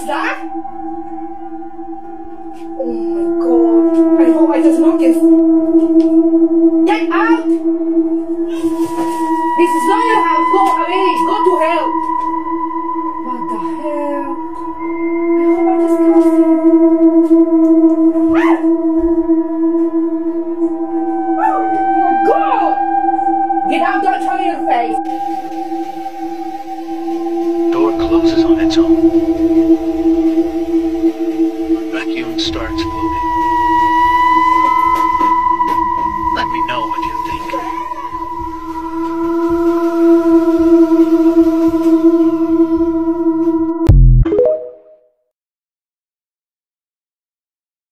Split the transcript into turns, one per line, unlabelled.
What's that? Oh my god. I hope I just knock it. Get out! This is not your house. Go away. Go to hell. What the hell? I hope I just can't see. Ah! Oh my god! Get out! Don't show your face
closes on its own. Vacuum starts